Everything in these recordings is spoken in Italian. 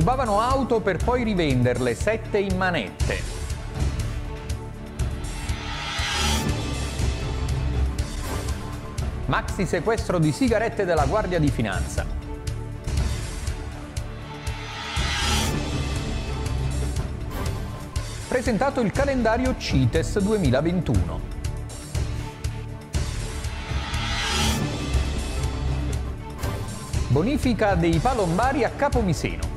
Rubavano auto per poi rivenderle, sette in manette. Maxi sequestro di sigarette della Guardia di Finanza. Presentato il calendario CITES 2021. Bonifica dei palombari a Capomiseno.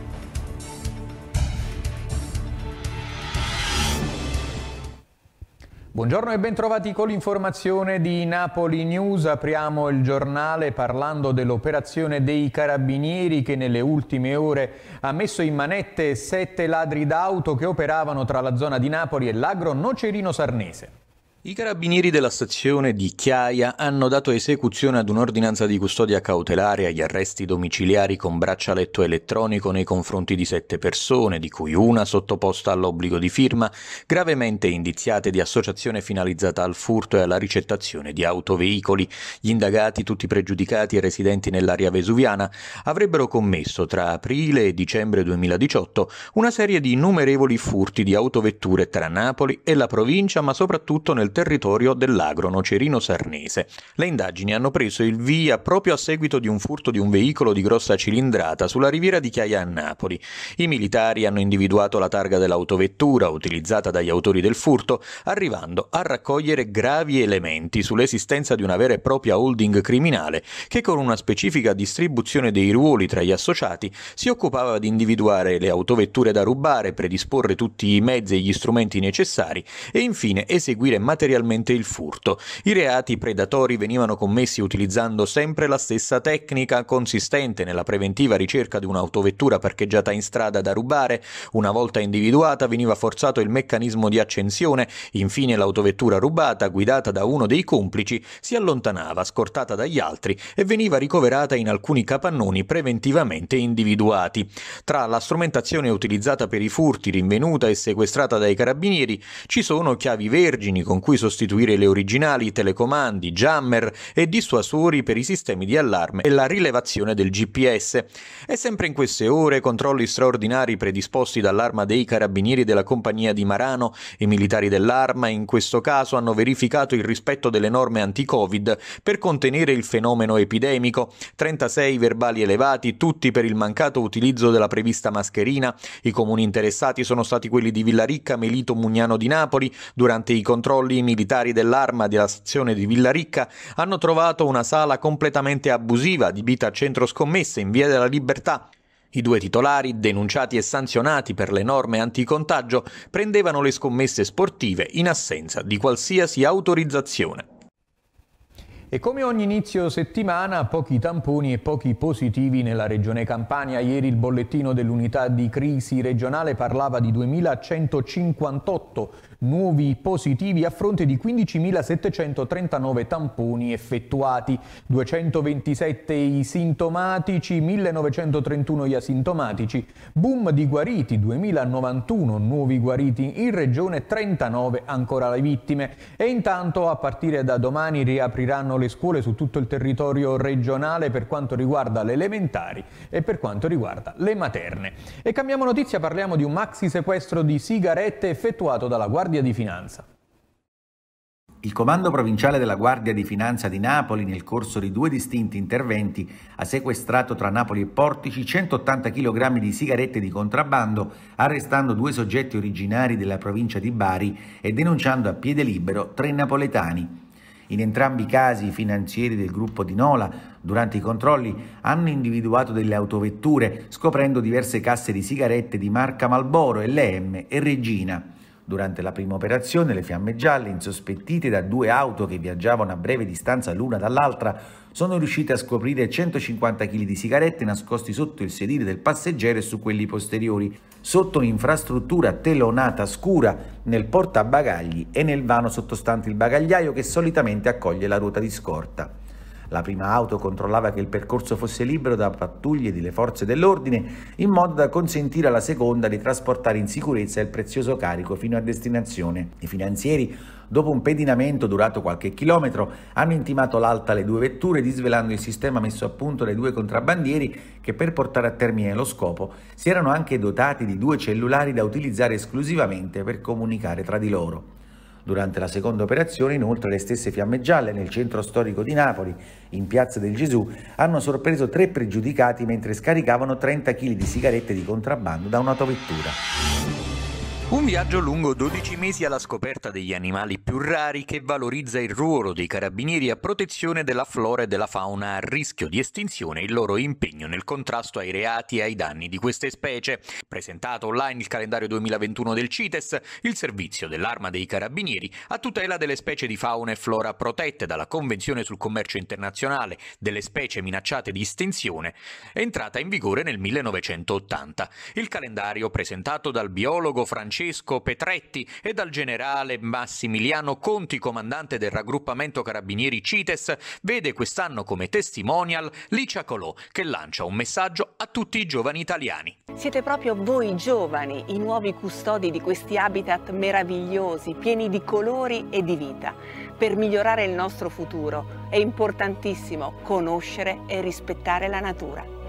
Buongiorno e bentrovati con l'informazione di Napoli News. Apriamo il giornale parlando dell'operazione dei carabinieri che nelle ultime ore ha messo in manette sette ladri d'auto che operavano tra la zona di Napoli e l'agro Nocerino Sarnese. I carabinieri della stazione di Chiaia hanno dato esecuzione ad un'ordinanza di custodia cautelare agli arresti domiciliari con braccialetto elettronico nei confronti di sette persone, di cui una sottoposta all'obbligo di firma, gravemente indiziate di associazione finalizzata al furto e alla ricettazione di autoveicoli. Gli indagati, tutti pregiudicati e residenti nell'area vesuviana, avrebbero commesso tra aprile e dicembre 2018 una serie di innumerevoli furti di autovetture tra Napoli e la provincia, ma soprattutto nel territorio dell'agro nocerino sarnese. Le indagini hanno preso il via proprio a seguito di un furto di un veicolo di grossa cilindrata sulla riviera di Chiaia a Napoli. I militari hanno individuato la targa dell'autovettura utilizzata dagli autori del furto, arrivando a raccogliere gravi elementi sull'esistenza di una vera e propria holding criminale che con una specifica distribuzione dei ruoli tra gli associati si occupava di individuare le autovetture da rubare, predisporre tutti i mezzi e gli strumenti necessari e infine eseguire materialmente materialmente il furto. I reati predatori venivano commessi utilizzando sempre la stessa tecnica consistente nella preventiva ricerca di un'autovettura parcheggiata in strada da rubare, una volta individuata veniva forzato il meccanismo di accensione, infine l'autovettura rubata, guidata da uno dei complici, si allontanava scortata dagli altri e veniva ricoverata in alcuni capannoni preventivamente individuati. Tra la strumentazione utilizzata per i furti rinvenuta e sequestrata dai carabinieri ci sono chiavi vergini con cui cui sostituire le originali, telecomandi, jammer e dissuasori per i sistemi di allarme e la rilevazione del GPS. E sempre in queste ore controlli straordinari predisposti dall'arma dei carabinieri della compagnia di Marano. I militari dell'arma in questo caso hanno verificato il rispetto delle norme anti-Covid per contenere il fenomeno epidemico. 36 verbali elevati, tutti per il mancato utilizzo della prevista mascherina. I comuni interessati sono stati quelli di Villaricca, Melito, Mugnano di Napoli. Durante i controlli militari dell'arma della stazione di Villaricca hanno trovato una sala completamente abusiva adibita a centro scommesse in via della Libertà. I due titolari, denunciati e sanzionati per le norme anticontagio, prendevano le scommesse sportive in assenza di qualsiasi autorizzazione. E come ogni inizio settimana, pochi tamponi e pochi positivi nella regione Campania. Ieri il bollettino dell'unità di crisi regionale parlava di 2158 nuovi positivi a fronte di 15.739 tamponi effettuati, 227 i sintomatici, 1.931 gli asintomatici, boom di guariti, 2.091 nuovi guariti in regione, 39 ancora le vittime. E intanto a partire da domani riapriranno le scuole su tutto il territorio regionale per quanto riguarda le elementari e per quanto riguarda le materne. E cambiamo notizia, parliamo di un maxi sequestro di sigarette effettuato dalla Guardia di Finanza. Il Comando Provinciale della Guardia di Finanza di Napoli, nel corso di due distinti interventi, ha sequestrato tra Napoli e Portici 180 kg di sigarette di contrabbando, arrestando due soggetti originari della provincia di Bari e denunciando a piede libero tre napoletani. In entrambi i casi i finanzieri del gruppo di Nola, durante i controlli, hanno individuato delle autovetture, scoprendo diverse casse di sigarette di marca Malboro, LM e Regina. Durante la prima operazione le fiamme gialle, insospettite da due auto che viaggiavano a breve distanza l'una dall'altra, sono riuscite a scoprire 150 kg di sigarette nascosti sotto il sedile del passeggero e su quelli posteriori, sotto un'infrastruttura telonata scura nel portabagagli e nel vano sottostante il bagagliaio che solitamente accoglie la ruota di scorta. La prima auto controllava che il percorso fosse libero da pattuglie delle forze dell'ordine, in modo da consentire alla seconda di trasportare in sicurezza il prezioso carico fino a destinazione. I finanzieri Dopo un pedinamento durato qualche chilometro, hanno intimato l'alta alle due vetture, disvelando il sistema messo a punto dai due contrabbandieri che per portare a termine lo scopo si erano anche dotati di due cellulari da utilizzare esclusivamente per comunicare tra di loro. Durante la seconda operazione, inoltre, le stesse fiamme gialle nel centro storico di Napoli, in Piazza del Gesù, hanno sorpreso tre pregiudicati mentre scaricavano 30 kg di sigarette di contrabbando da un'autovettura. Un viaggio lungo 12 mesi alla scoperta degli animali più rari che valorizza il ruolo dei carabinieri a protezione della flora e della fauna a rischio di estinzione e il loro impegno nel contrasto ai reati e ai danni di queste specie. Presentato online il calendario 2021 del CITES, il servizio dell'Arma dei Carabinieri a tutela delle specie di fauna e flora protette dalla Convenzione sul commercio internazionale delle specie minacciate di estinzione, è entrata in vigore nel 1980. Il calendario presentato dal biologo francese Francesco Petretti e dal generale Massimiliano Conti, comandante del raggruppamento carabinieri CITES, vede quest'anno come testimonial Licia Colò, che lancia un messaggio a tutti i giovani italiani. Siete proprio voi giovani i nuovi custodi di questi habitat meravigliosi, pieni di colori e di vita. Per migliorare il nostro futuro è importantissimo conoscere e rispettare la natura.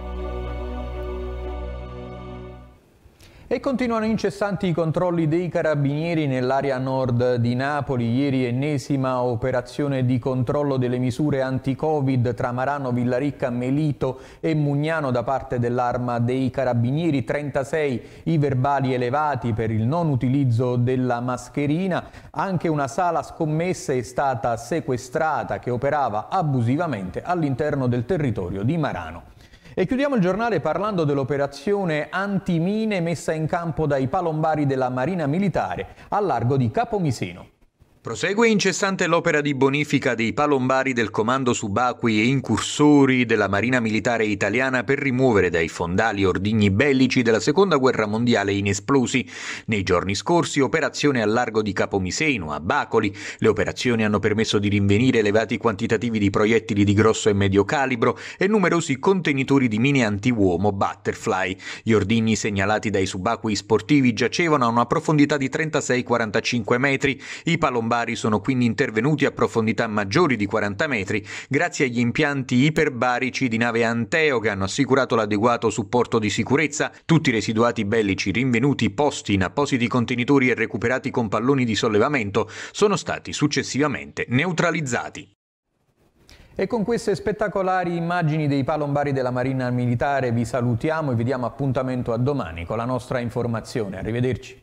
E continuano incessanti i controlli dei carabinieri nell'area nord di Napoli. Ieri ennesima operazione di controllo delle misure anti-Covid tra Marano, Villaricca, Melito e Mugnano da parte dell'arma dei carabinieri. 36 i verbali elevati per il non utilizzo della mascherina. Anche una sala scommessa è stata sequestrata che operava abusivamente all'interno del territorio di Marano. E chiudiamo il giornale parlando dell'operazione antimine messa in campo dai palombari della Marina Militare al largo di Capomiseno. Prosegue incessante l'opera di bonifica dei palombari del comando subacquei e incursori della Marina Militare Italiana per rimuovere dai fondali ordigni bellici della Seconda Guerra Mondiale inesplosi. Nei giorni scorsi operazione al largo di Capomiseno, a Bacoli. Le operazioni hanno permesso di rinvenire elevati quantitativi di proiettili di grosso e medio calibro e numerosi contenitori di mine anti-uomo Butterfly. Gli ordigni segnalati dai subacquei sportivi giacevano a una profondità di 36-45 metri. I palombari bari sono quindi intervenuti a profondità maggiori di 40 metri grazie agli impianti iperbarici di nave Anteo che hanno assicurato l'adeguato supporto di sicurezza. Tutti i residuati bellici rinvenuti posti in appositi contenitori e recuperati con palloni di sollevamento sono stati successivamente neutralizzati. E con queste spettacolari immagini dei palombari della Marina Militare vi salutiamo e vi diamo appuntamento a domani con la nostra informazione. Arrivederci.